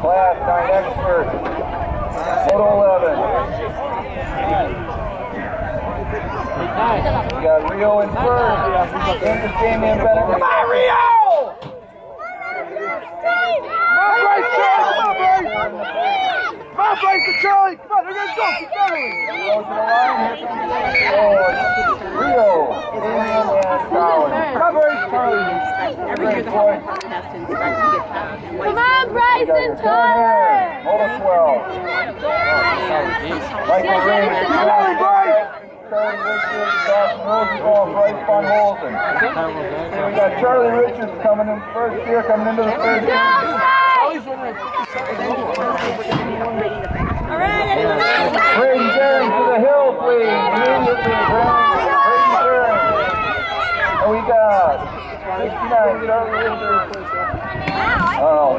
Class 9 expert. Photo 11. We got Rio in first. Into Damian Bennett. Come on, Rio! Come on, Bryce! Come on, Charlie! Come on, they're gonna go, keep going! Rio to the line. Oh, Rio, Damian, and Colin. Come on, Bryce, Charlie! Every the Hall has to inspect to get past. Come on, Bryson Tyler! Hold us well. Michael Ring, Charlie, Bryce! Charlie Richards, Dawson Rosenthal, Bryce Von Holzen. We got Charlie Richards coming in first here, coming into the third Go, God. Oh,